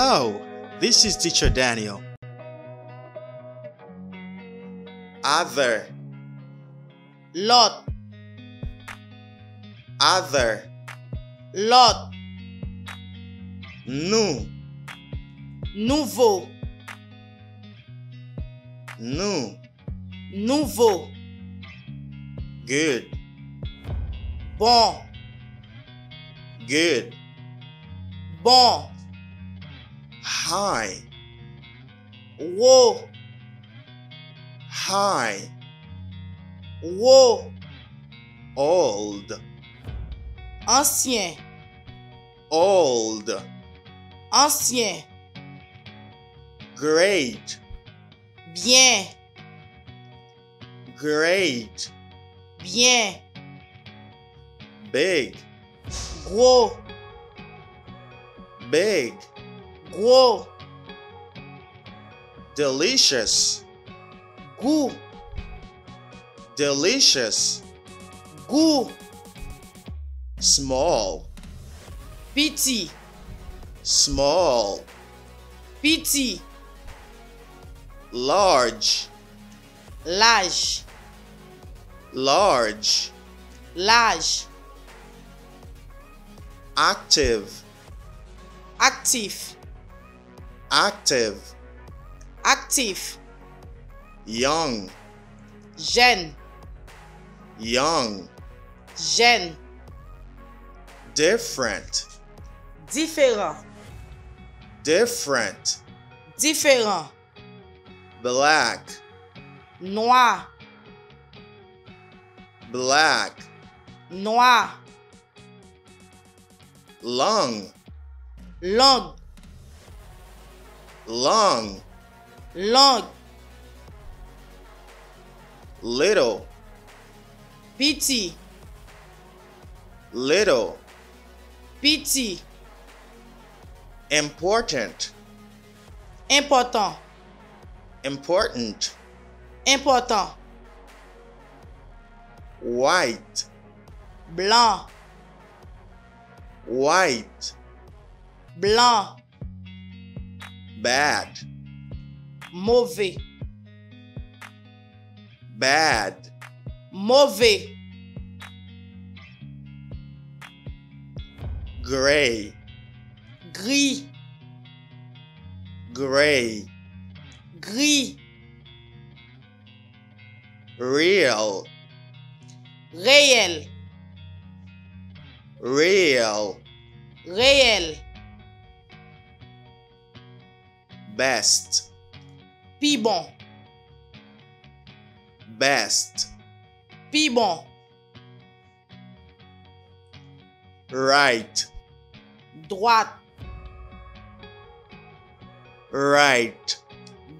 Hello, this is Teacher Daniot. Other, lot, other, lot, new, nouveau, new, nouveau, good, bon, good, bon, high, whoa, high, whoa, old, ancien, old, ancien, great, bien, great, bien, big, gros, big, gros, delicious, goût, delicious, goût, small, petit, small, petit, large, large, large, large, active, actif, Active. Actif. Young. Jeune. Young. Jeune. Different. Différent. Different. Différent. Black. Noir. Black. Noir. Long. Long. Long, long, little, petit, little, petit, important, important, important, important, white, blanc, white, blanc, bad, mauvais, bad, mauvais, gray, gris, gray, gris, real, réel, real, réel, best, pi bon, best, pi bon, right, droite, right,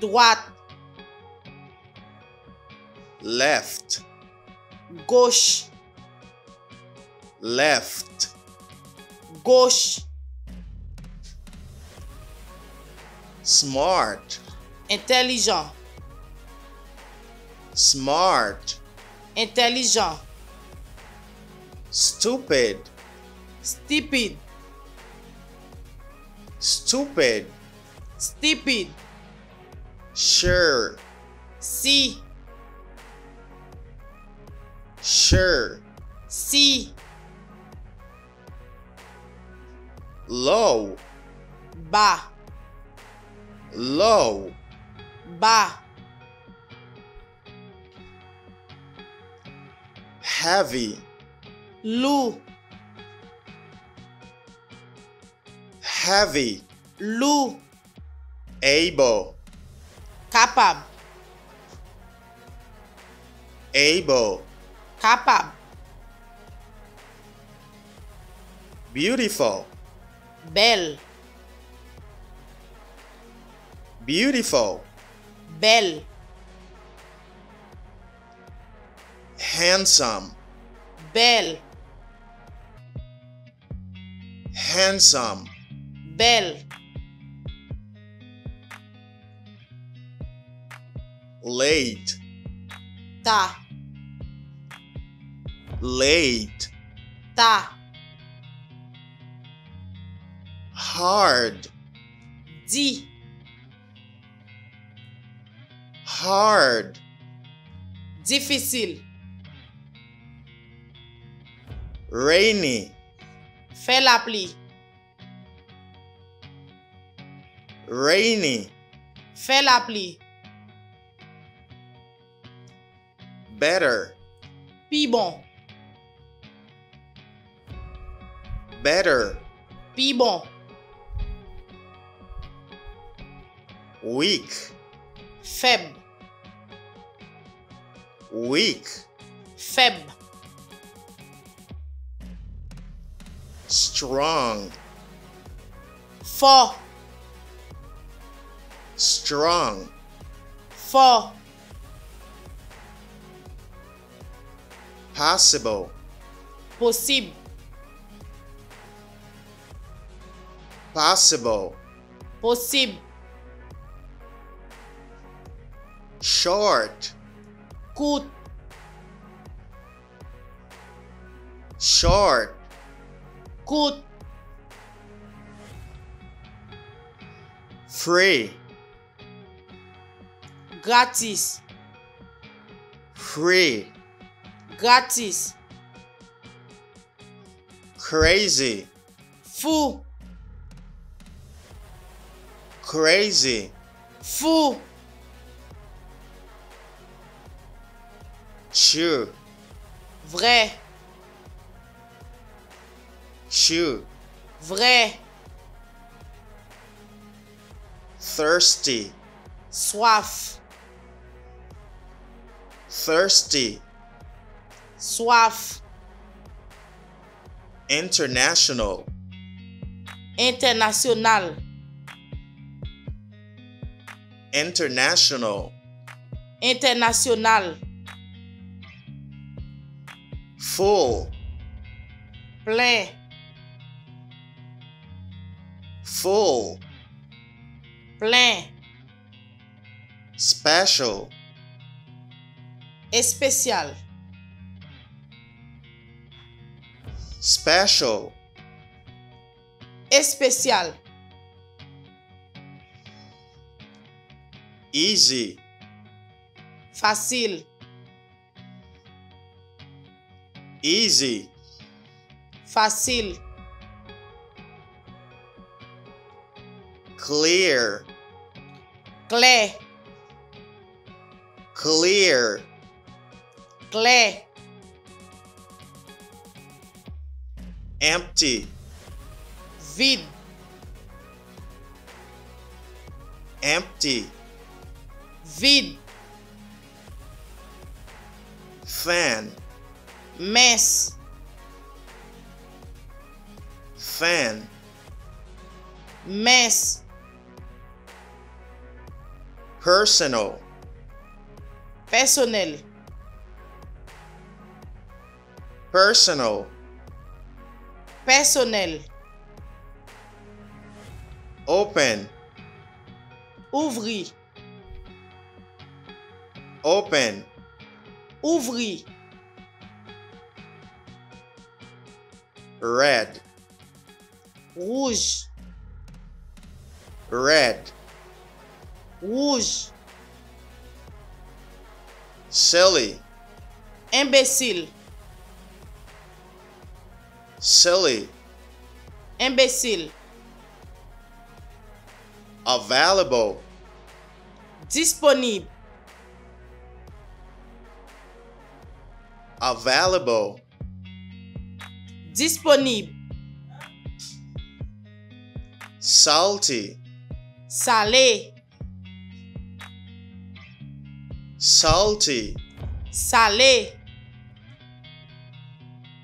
droite, left, gauche, left, gauche, smart, intelligent, smart, intelligent, stupid, stupid, stupid, stupid, sure, si, sure, si, low, bas, low, ba. Heavy, lu. Heavy, lourd, able, capable, able, capable, beautiful, belle, beautiful, belle, handsome, belle, handsome, belle, late, ta, late, ta, hard, Di. hard. Difisil. Rainy. Fè la pli. Rainy. Fè la pli. Better. Pi bon. Better. Pi bon. Weak. Feb. Weak, Feb. strong, Fò. strong, Fò. possible, Posib. possible, Posib. short, Kout. short, Kout. free, Gratis. free, Gratis. crazy, Fou. crazy, Fou. Vrai. Vrai. thirsty, Soif. thirsty, Soif. international, International. international, International. Full, Plein. full, Plein. special, Especial. special, Especial. easy, Facile. Easy, Facile. clear, Clair. clear, Clair. empty, vid. Empty, vid. Fan, Mince. fan, Mince. personal, Personnel. personal, Personnel. open, Ouvri. open, Ouvri. Red, Rouge. red, Rouge. silly, Imbécile. silly, Imbécile. available, Disponible. available, Disponib. Salty. Salé. Salty. Salé.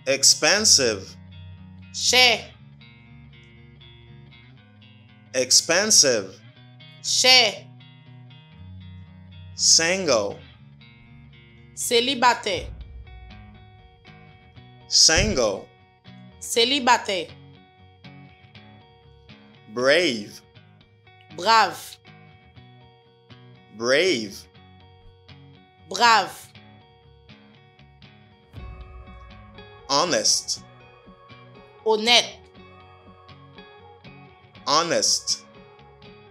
Expensive. Cher. Expensive. Cher. Single. Célibataire. Single. Célibataire. brave, Brave. brave, Brave. honest, Honnête. honest,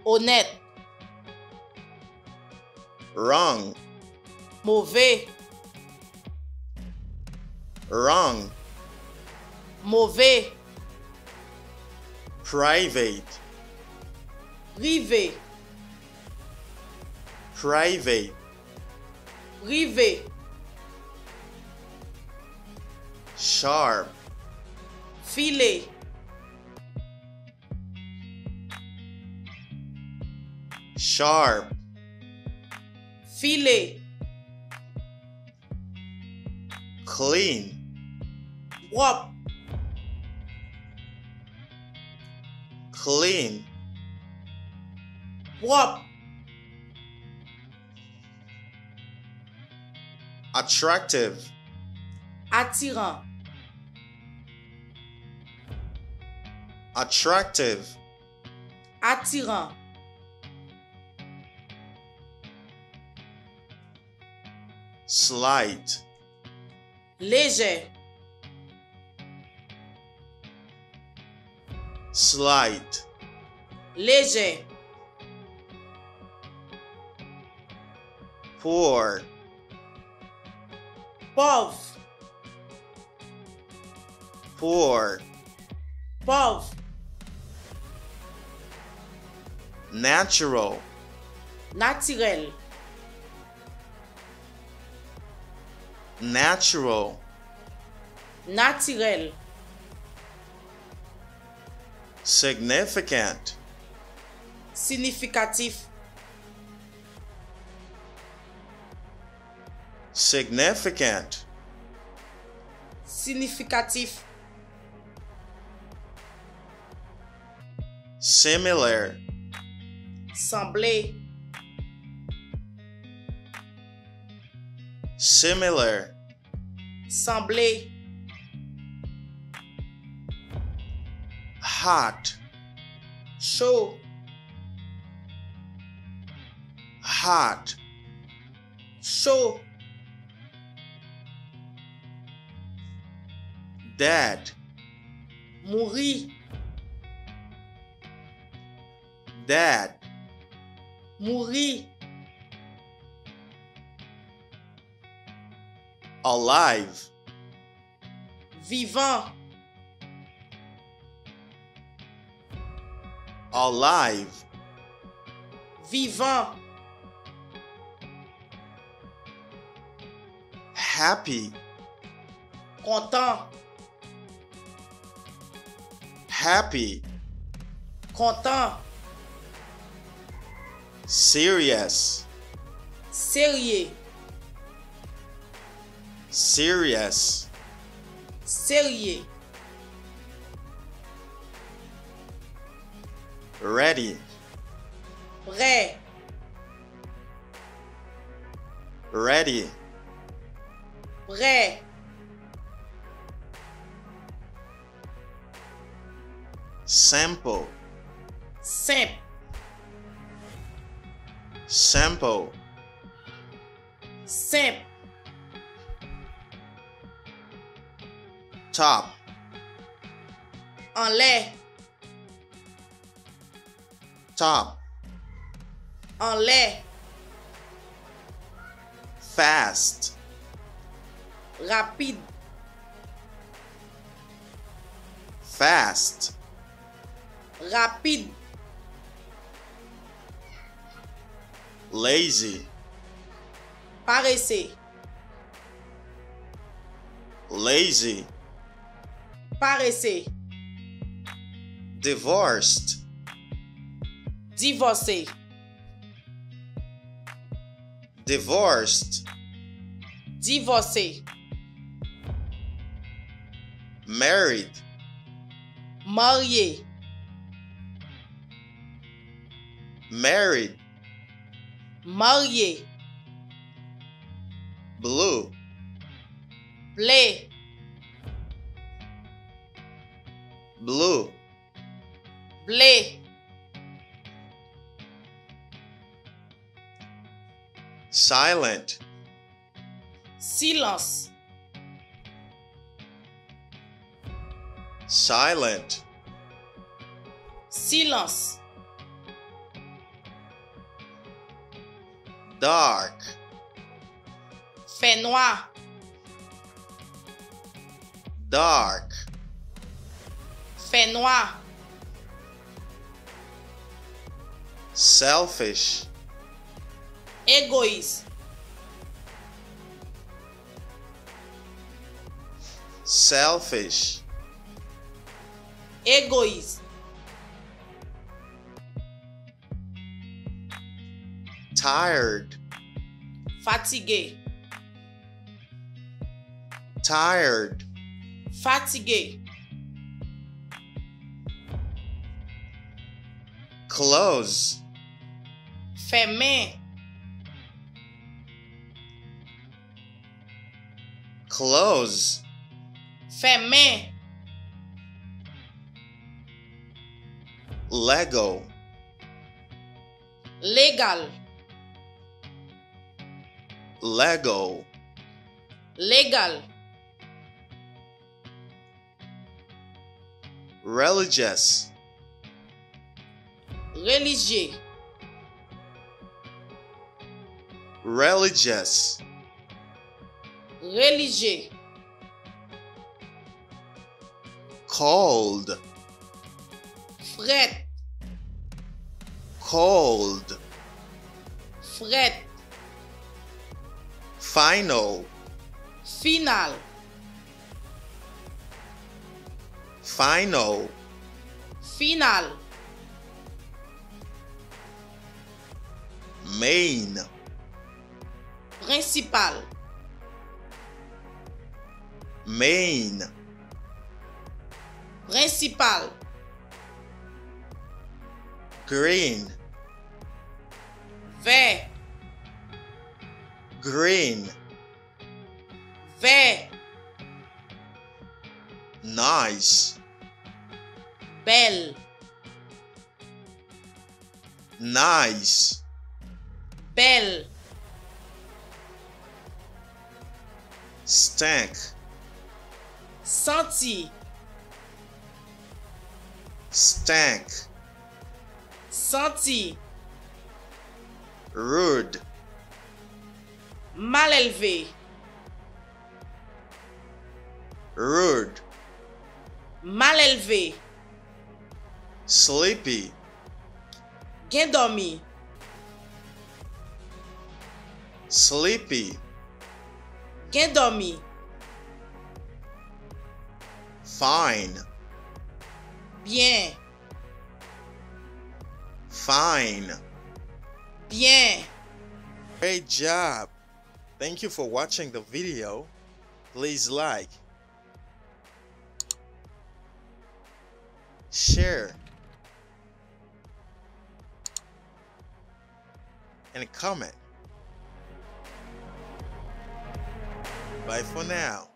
honnête, wrong, mauvais, wrong, mauvais, private, privé, private, privé, sharp, filet, sharp, filet, clean, propre, clean, propre, attractive, attirant, attractive, attirant, slight, léger, slight, léger, poor, pauvre, poor, pauvre, natural, naturel, natural, naturel, significant, significatif, significant, significatif, similar, semblé, similar, semblé, hot, So, hot, So, dead, mourir, dead, mourir, alive, vivant, alive, vivant, happy, content, happy, content, serious, sérieux, serious, sérieux, ready, prêt, ready, prêt, simple, simple, simple, simple, top, en l'air, top, en fast, rapide, fast, rapide, lazy, paresseux, lazy, paresseux, divorced, divorcé, divorced, divorcé, married, marié, married, marié, blue, blé, blue, blé, silent, silence, silent, silence, dark, Fait noir. dark, Fait noir. selfish, Égoïste. selfish, Égoïste. tired, Fatigué. tired, Fatigué. close, Fermé. Close, Fermé. Lego, Légal. Lego, Légal. religious, Religieux. religious, Religye. Cold. Fret. Cold. Fret. Final. Final. Final. Final. Main. Principal. Main, Principal. green, Vert. green, Vert. nice, Belle. nice, Belle. stank, Senti. Stank. Senti. Rude. Mal eleve. Rude. Mal eleve. Sleepy. Gen dormi. Sleepy. Gen dormi. Fine, Bien. fine. Bien. Great job! Thank you for watching the video. Please like, share, and comment. Bye for now.